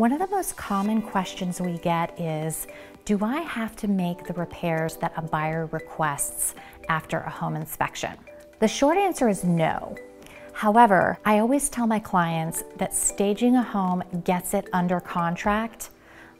One of the most common questions we get is, do I have to make the repairs that a buyer requests after a home inspection? The short answer is no. However, I always tell my clients that staging a home gets it under contract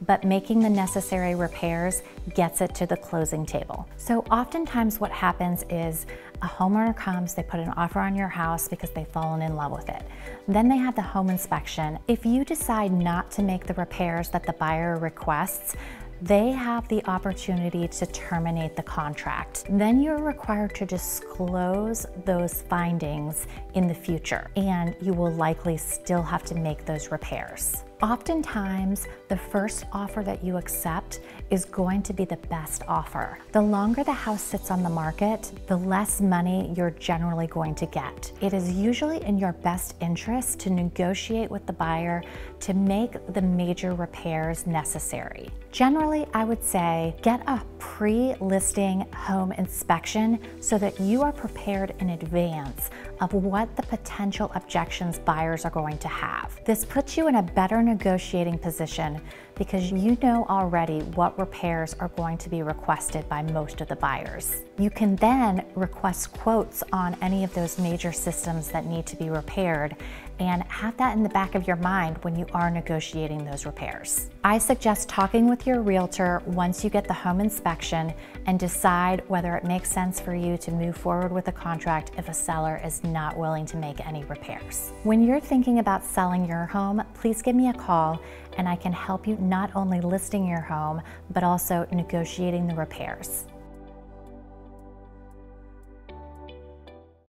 but making the necessary repairs gets it to the closing table. So oftentimes what happens is a homeowner comes, they put an offer on your house because they've fallen in love with it. Then they have the home inspection. If you decide not to make the repairs that the buyer requests, they have the opportunity to terminate the contract. Then you're required to disclose those findings in the future, and you will likely still have to make those repairs. Oftentimes, the first offer that you accept is going to be the best offer. The longer the house sits on the market, the less money you're generally going to get. It is usually in your best interest to negotiate with the buyer to make the major repairs necessary. Generally, I would say get a pre-listing home inspection so that you are prepared in advance of what the potential objections buyers are going to have. This puts you in a better negotiating position because you know already what repairs are going to be requested by most of the buyers. You can then request quotes on any of those major systems that need to be repaired and have that in the back of your mind when you are negotiating those repairs. I suggest talking with your realtor once you get the home inspection and decide whether it makes sense for you to move forward with a contract if a seller is not willing to make any repairs. When you're thinking about selling your home, please give me a call and I can help you not only listing your home, but also negotiating the repairs.